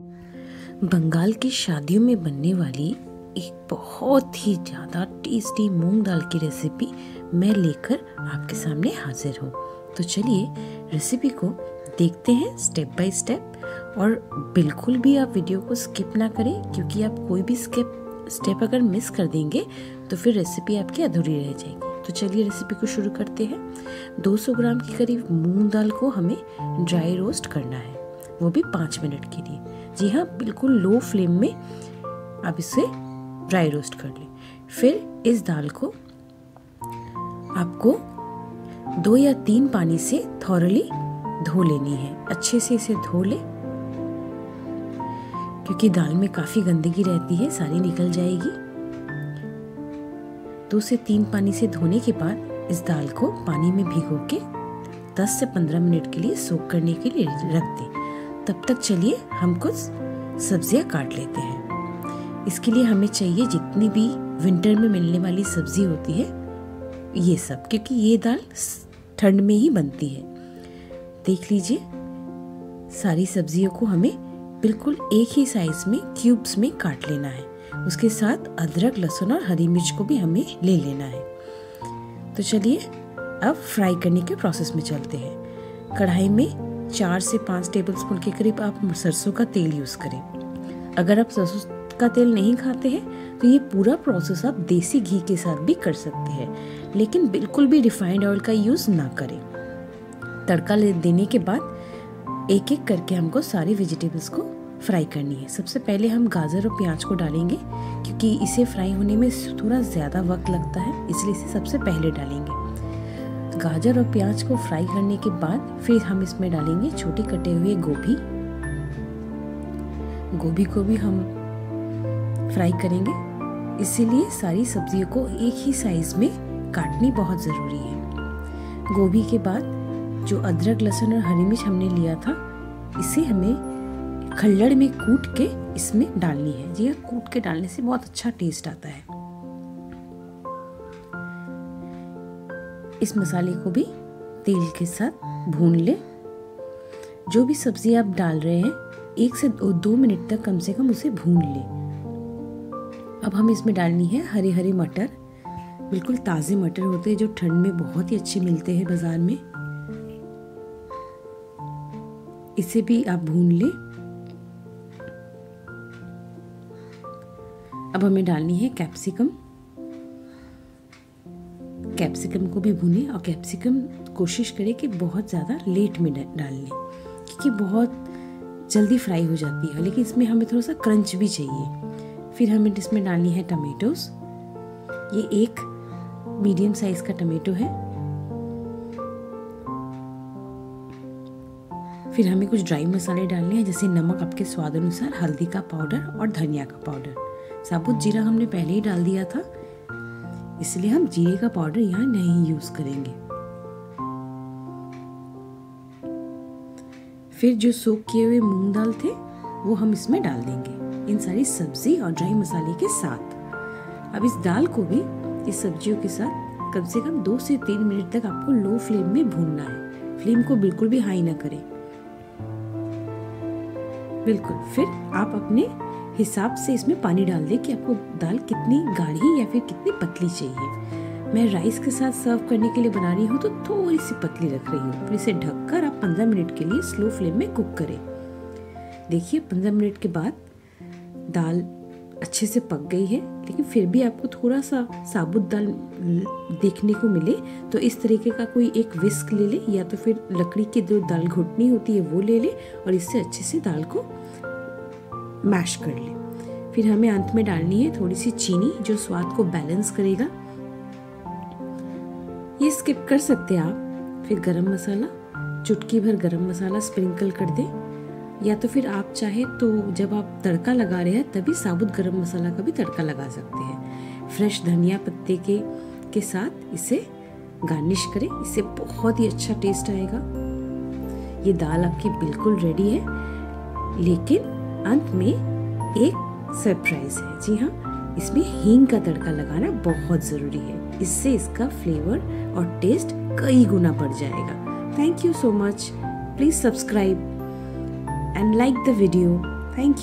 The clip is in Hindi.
बंगाल की शादियों में बनने वाली एक बहुत ही ज़्यादा टेस्टी मूंग दाल की रेसिपी मैं लेकर आपके सामने हाजिर हूँ। तो चलिए रेसिपी को देखते हैं स्टेप बाय स्टेप और बिल्कुल भी आप वीडियो को स्किप ना करें, क्योंकि आप कोई भी स्किप स्टेप अगर मिस कर देंगे तो फिर रेसिपी आपकी अधूरी रह जाएगी। तो चलिए रेसिपी को शुरू करते हैं। 200 ग्राम के करीब मूंग दाल को हमें ड्राई रोस्ट करना है। वो भी पाँच मिनट के लिए। जी हाँ बिल्कुल लो फ्लेम में आप इसे ड्राई रोस्ट कर लें। फिर इस दाल को आपको दो या तीन पानी से थॉरली धो लेनी है। अच्छे से इसे धो ले, क्योंकि दाल में काफ़ी गंदगी रहती है, सारी निकल जाएगी। दो से तीन पानी से धोने के बाद इस दाल को पानी में भिगो के 10 से 15 मिनट के लिए सोख करने के लिए रख दें। तब तक चलिए, हम कुछ सब्ज़ियाँ काट लेते हैं। इसके लिए हमें चाहिए जितनी भी विंटर में मिलने वाली सब्ज़ी होती है, ये सब, क्योंकि ये दाल ठंड में ही बनती है। देख लीजिए, सारी सब्जियों को हमें बिल्कुल एक ही साइज़ में क्यूब्स में काट लेना है। उसके साथ अदरक, लहसुन और हरी मिर्च को भी हमें ले लेना है। तो चलिए, अब फ्राई करने के प्रोसेस में चलते हैं। कढ़ाई में चार से पाँच टेबल स्पून के करीब आप सरसों का तेल यूज़ करें। अगर आप सरसों का तेल नहीं खाते हैं तो ये पूरा प्रोसेस आप देसी घी के साथ भी कर सकते हैं, लेकिन बिल्कुल भी रिफाइंड ऑयल का यूज़ ना करें। तड़का देने के बाद एक एक करके हमको सारी वेजिटेबल्स को फ्राई करनी है। सबसे पहले हम गाजर और प्याज को डालेंगे, क्योंकि इसे फ्राई होने में थोड़ा ज़्यादा वक्त लगता है, इसलिए इसे सबसे पहले डालेंगे। गाजर और प्याज को फ्राई करने के बाद फिर हम इसमें डालेंगे छोटे कटे हुए गोभी। गोभी को भी हम फ्राई करेंगे। इसीलिए सारी सब्जियों को एक ही साइज़ में काटनी बहुत ज़रूरी है। गोभी के बाद जो अदरक, लहसुन और हरी मिर्च हमने लिया था, इसे हमें खल्लड़ में कूट के इसमें डालनी है। जी हाँ कूट के डालने से बहुत अच्छा टेस्ट आता है। इस मसाले को भी तेल के साथ भून ले। जो भी सब्ज़ी आप डाल रहे हैं एक से दो, दो मिनट तक कम से कम उसे भून ले। अब हम इसमें डालनी है हरे हरे मटर। बिल्कुल ताज़े मटर होते हैं जो ठंड में बहुत ही अच्छे मिलते हैं बाज़ार में। इसे भी आप भून ले। अब हमें डालनी है कैप्सिकम। कैप्सिकम को भी भूनें और कैप्सिकम कोशिश करें कि बहुत ज़्यादा लेट में डाल लें क्योंकि बहुत जल्दी फ्राई हो जाती है, लेकिन इसमें हमें थोड़ा सा क्रंच भी चाहिए। फिर हमें इसमें डालनी है टमेटोस ये एक मीडियम साइज़ का टमेटो है। फिर हमें कुछ ड्राई मसाले डालने हैं, जैसे नमक आपके स्वाद अनुसार, हल्दी का पाउडर और धनिया का पाउडर साबुत जीरा हमने पहले ही डाल दिया था। इसलिए हम जीरे का पाउडर यहाँ नहीं यूज़ करेंगे। फिर जो सोख किए हुए मूंग दाल थे, वो हम इसमें डाल देंगे, इन सारी सब्ज़ी और ड्राई मसाले के साथ। अब इस दाल को भी इस सब्जियों के साथ कम से कम दो से तीन मिनट तक आपको लो फ्लेम में भूनना है। फ्लेम को बिल्कुल भी हाई ना करें। बिल्कुल, फिर आप अपने हिसाब से इसमें पानी डाल दें कि आपको दाल कितनी गाढ़ी या फिर कितनी पतली चाहिए। मैं राइस के साथ सर्व करने के लिए बना रही हूँ तो थोड़ी सी पतली रख रही हूँ। फिर इसे ढककर आप पंद्रह मिनट के लिए स्लो फ्लेम में कुक करें। देखिए, पंद्रह मिनट के बाद दाल अच्छे से पक गई है, लेकिन फिर भी आपको थोड़ा सा साबुत दाल देखने को मिले तो इस तरीके का कोई एक विस्क ले ले या तो फिर लकड़ी की जो दाल घुटनी होती है वो ले ले और इससे अच्छे से दाल को मैश कर लें। फिर हमें अंत में डालनी है थोड़ी सी चीनी जो स्वाद को बैलेंस करेगा। ये स्किप कर सकते हैं आप। फिर गरम मसाला, चुटकी भर गरम मसाला स्प्रिंकल कर दें। या तो फिर आप चाहे तो जब आप तड़का लगा रहे हैं तभी साबुत गरम मसाला का भी तड़का लगा सकते हैं। फ्रेश धनिया पत्ते के के साथ इसे गार्निश करें। इससे बहुत ही अच्छा टेस्ट आएगा। ये दाल आपकी बिल्कुल रेडी है। लेकिन अंत में एक सरप्राइज़ है। जी हाँ इसमें हींग का तड़का लगाना बहुत ज़रूरी है। इससे इसका फ्लेवर और टेस्ट कई गुना बढ़ जाएगा। Thank you so much please subscribe and like the video thank you